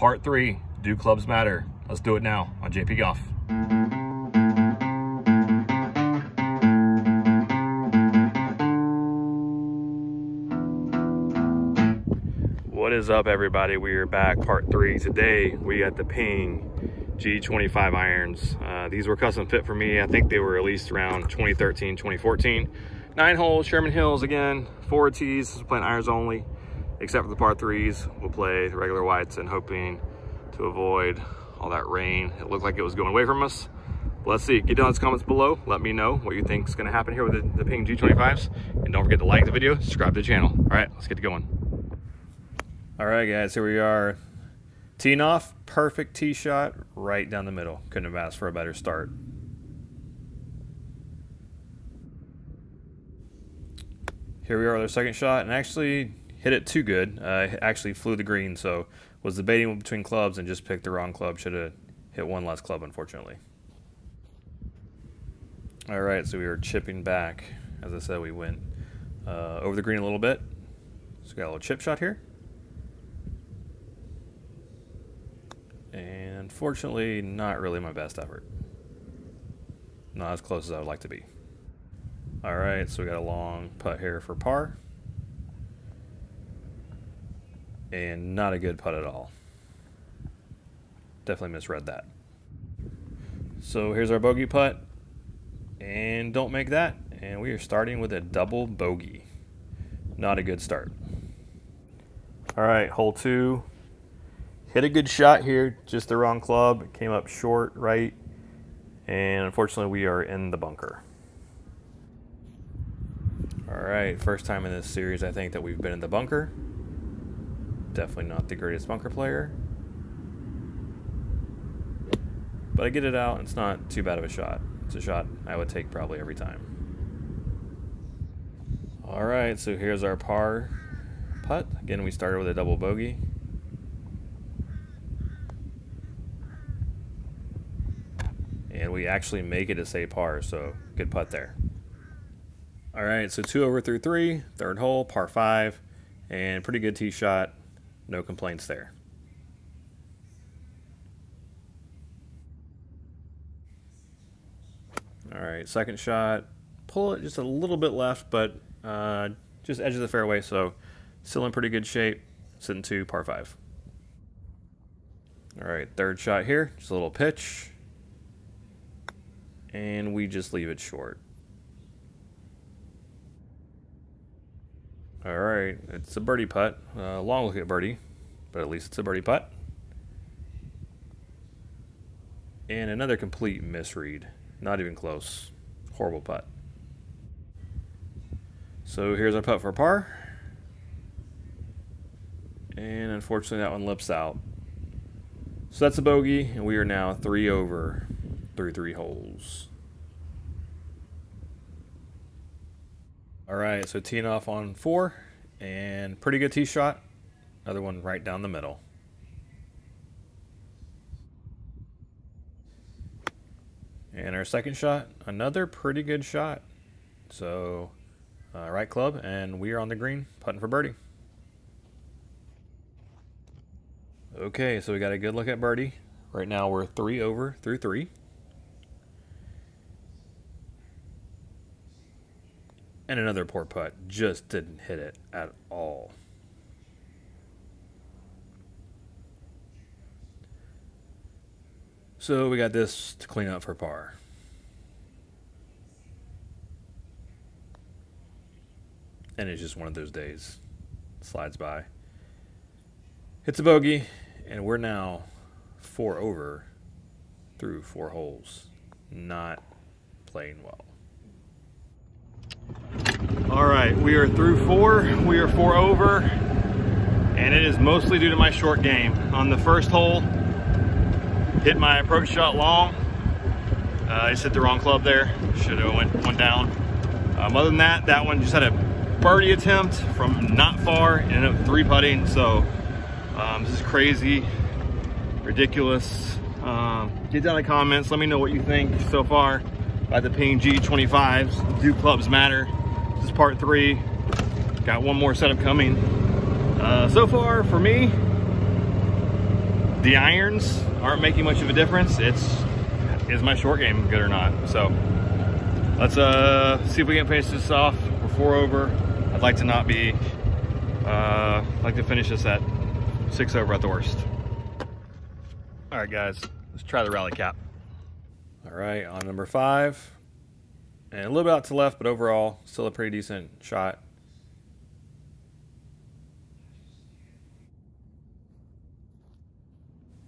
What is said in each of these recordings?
part three, do clubs matter? Let's do it now on JP Golf. What is up everybody? We are back part three. Today we got the Ping G25 irons. Uh, these were custom fit for me. I think they were released around 2013, 2014. Nine holes, Sherman Hills again, four tees, playing irons only, except for the par threes. We'll play the regular whites and hoping to avoid all that rain. It looked like it was going away from us. But let's see, get down in the comments below. Let me know what you think is gonna happen here with the, the Ping G25s. And don't forget to like the video, subscribe to the channel. All right, let's get going. All right, guys, here we are. Teeing off, perfect tee shot right down the middle. Couldn't have asked for a better start. Here we are with our second shot, and actually hit it too good. Uh, actually flew the green, so was debating between clubs and just picked the wrong club. Should have hit one less club, unfortunately. All right, so we were chipping back. As I said, we went uh, over the green a little bit. So got a little chip shot here. And fortunately, not really my best effort. Not as close as I would like to be. All right, so we got a long putt here for par. And not a good putt at all. Definitely misread that. So here's our bogey putt. And don't make that. And we are starting with a double bogey. Not a good start. All right, hole two. Hit a good shot here, just the wrong club. It came up short, right. And unfortunately, we are in the bunker. All right, first time in this series, I think that we've been in the bunker. Definitely not the greatest bunker player. But I get it out, it's not too bad of a shot. It's a shot I would take probably every time. All right, so here's our par putt. Again, we started with a double bogey. And we actually make it a say par, so good putt there. All right, so two over through three, third hole, par five, and pretty good tee shot. No complaints there. All right, second shot. Pull it just a little bit left, but uh, just edge of the fairway, so still in pretty good shape. Sitting two, par five. All right, third shot here, just a little pitch. And we just leave it short. All right, it's a birdie putt. Uh, long look at birdie, but at least it's a birdie putt. And another complete misread. Not even close. Horrible putt. So here's our putt for par. And unfortunately that one lips out. So that's a bogey, and we are now three over through three holes. All right, so teeing off on four, and pretty good tee shot. Another one right down the middle. And our second shot, another pretty good shot. So, uh, right club, and we are on the green, putting for birdie. Okay, so we got a good look at birdie. Right now we're three over through three. And another poor putt. Just didn't hit it at all. So we got this to clean up for par. And it's just one of those days. Slides by. Hits a bogey, and we're now four over through four holes. Not playing well. All right, we are through four. We are four over, and it is mostly due to my short game. On the first hole, hit my approach shot long. Uh, I just hit the wrong club there. Should have went, went down. Um, other than that, that one just had a birdie attempt from not far, ended up three putting. So um, this is crazy, ridiculous. Um, get down in the comments. Let me know what you think so far about the Ping G25s. Do clubs matter? This is part three. Got one more setup coming. Uh, so far for me, the irons aren't making much of a difference. It's is my short game good or not? So let's uh, see if we can finish this off. We're four over. I'd like to not be, uh, like to finish this at six over at the worst. All right, guys, let's try the rally cap. All right, on number five, and a little bit out to left, but overall, still a pretty decent shot.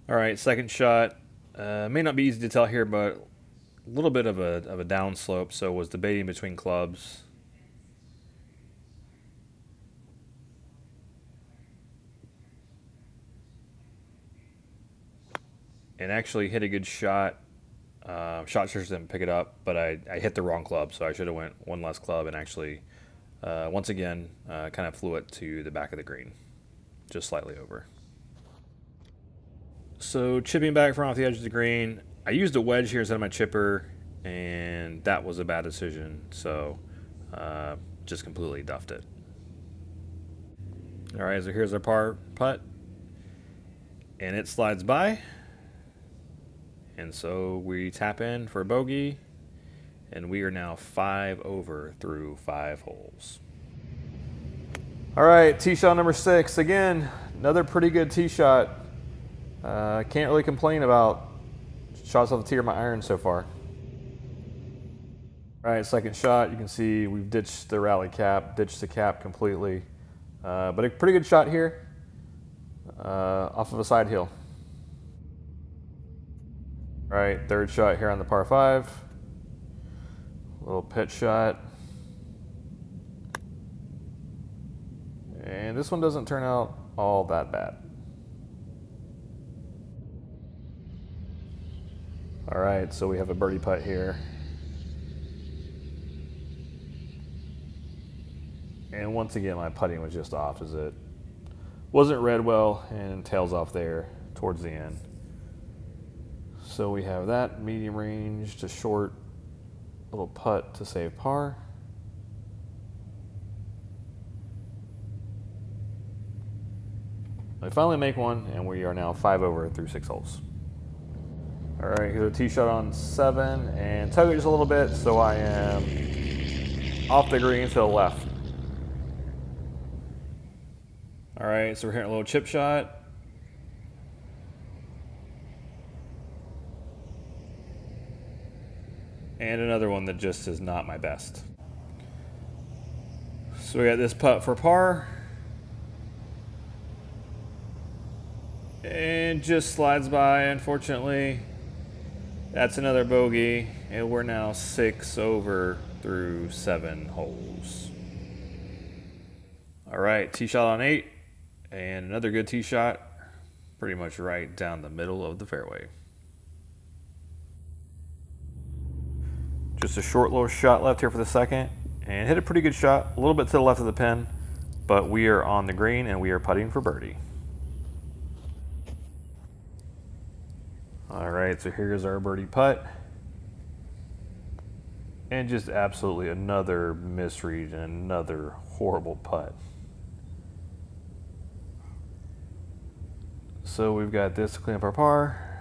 All right, second shot. Uh, may not be easy to tell here, but a little bit of a, of a down slope, so was debating between clubs. And actually hit a good shot. Uh, shot just didn't pick it up, but I, I hit the wrong club, so I should have went one less club and actually, uh, once again, uh, kind of flew it to the back of the green, just slightly over. So chipping back from off the edge of the green, I used a wedge here instead of my chipper, and that was a bad decision. So uh, just completely duffed it. All right, so here's our par putt, and it slides by. And so we tap in for a bogey, and we are now five over through five holes. All right, tee shot number six. Again, another pretty good tee shot. Uh, can't really complain about shots off the tee or my iron so far. All right, second shot. You can see we've ditched the rally cap, ditched the cap completely. Uh, but a pretty good shot here uh, off of a side hill. All right, third shot here on the par five. Little pitch shot. And this one doesn't turn out all that bad. All right, so we have a birdie putt here. And once again, my putting was just off as it wasn't read well and tails off there towards the end. So we have that medium range to short little putt to save par. I finally make one, and we are now five over through six holes. All right, here's a tee shot on seven and tug it just a little bit so I am off the green to the left. All right, so we're hitting a little chip shot. And another one that just is not my best. So we got this putt for par. And just slides by, unfortunately. That's another bogey, and we're now six over through seven holes. All right, tee shot on eight, and another good tee shot, pretty much right down the middle of the fairway. Just a short little shot left here for the second, and hit a pretty good shot, a little bit to the left of the pin, but we are on the green and we are putting for birdie. All right, so here's our birdie putt. And just absolutely another misread and another horrible putt. So we've got this to clean up our par.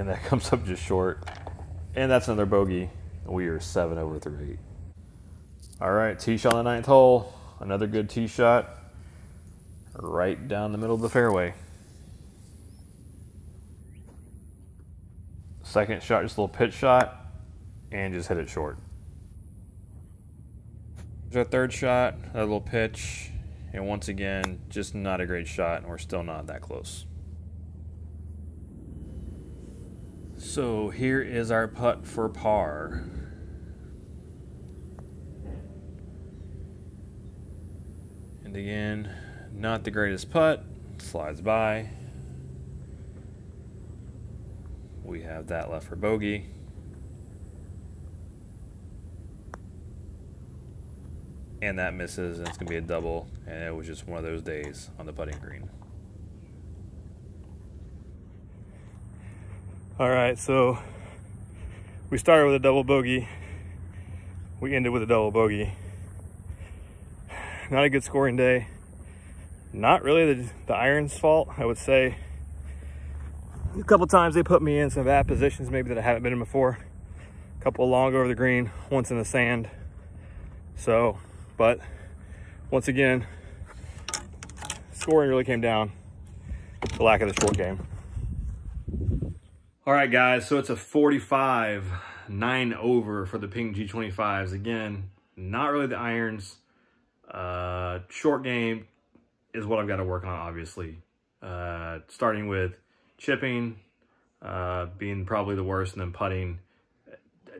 And that comes up just short. And that's another bogey. We are seven over through eight. All right, tee shot on the ninth hole. Another good tee shot right down the middle of the fairway. Second shot, just a little pitch shot, and just hit it short. There's our third shot, a little pitch, and once again, just not a great shot, and we're still not that close. So here is our putt for par. And again, not the greatest putt. Slides by. We have that left for bogey. And that misses, and it's going to be a double. And it was just one of those days on the putting green. All right, so we started with a double bogey. We ended with a double bogey. not a good scoring day. Not really the, the iron's fault, I would say. A couple times they put me in some bad positions maybe that I haven't been in before. A couple long over the green, once in the sand. So, but once again, scoring really came down the lack of the short game. All right, guys, so it's a 45, nine over for the Ping G25s. Again, not really the irons. Uh, short game is what I've got to work on, obviously. Uh, starting with chipping, uh, being probably the worst, and then putting.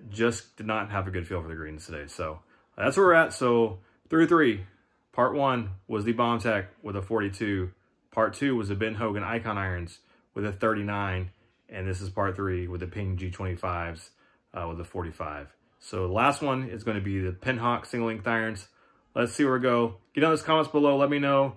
Just did not have a good feel for the greens today. So that's where we're at. So through three, part one was the Bomb Tech with a 42. Part two was the Ben Hogan Icon Irons with a 39. And this is part three with the Ping G25s uh, with the 45. So the last one is going to be the Pinhawk single length irons. Let's see where we go. Get on those comments below. Let me know.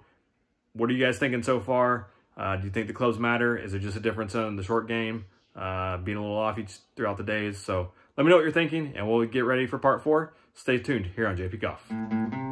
What are you guys thinking so far? Uh, do you think the clubs matter? Is it just a difference in the short game? Uh, being a little off each throughout the days. So let me know what you're thinking and we'll get ready for part four. Stay tuned here on JP Golf.